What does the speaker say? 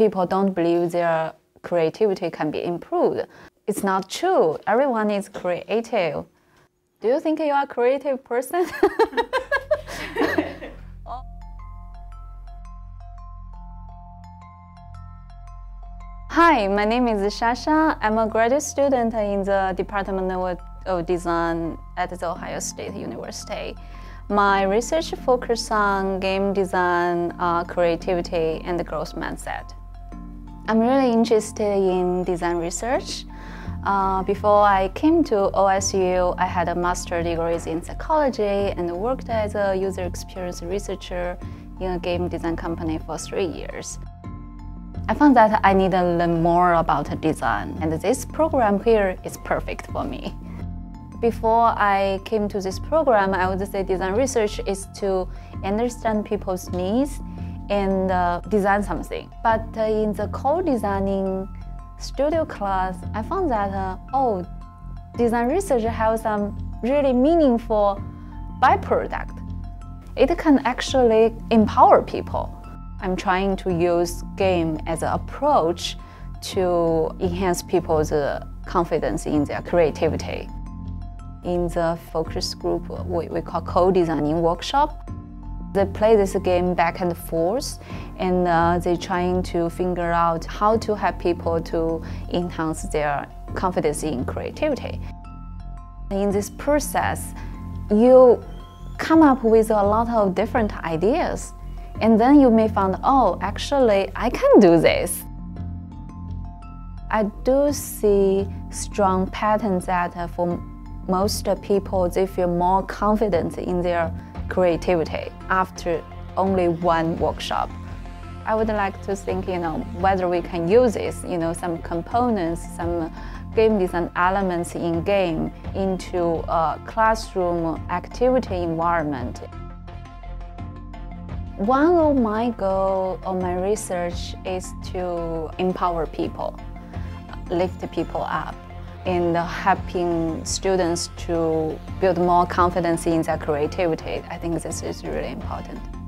people don't believe their creativity can be improved. It's not true. Everyone is creative. Do you think you are a creative person? Hi, my name is Shasha. I'm a graduate student in the Department of Design at The Ohio State University. My research focuses on game design, uh, creativity, and the growth mindset. I'm really interested in design research. Uh, before I came to OSU, I had a master's degree in psychology and worked as a user experience researcher in a game design company for three years. I found that I need to learn more about design, and this program here is perfect for me. Before I came to this program, I would say design research is to understand people's needs and uh, design something. But uh, in the co-designing studio class, I found that, uh, oh, design research has some really meaningful byproduct. It can actually empower people. I'm trying to use game as an approach to enhance people's uh, confidence in their creativity. In the focus group, we, we call co-designing workshop. They play this game back and forth, and uh, they're trying to figure out how to help people to enhance their confidence in creativity. In this process, you come up with a lot of different ideas and then you may find, oh, actually, I can do this. I do see strong patterns that uh, for most people, they feel more confident in their creativity after only one workshop. I would like to think, you know, whether we can use this, you know, some components, some game design elements in game into a classroom activity environment. One of my goals of my research is to empower people, lift people up, and helping students to build more confidence in their creativity. I think this is really important.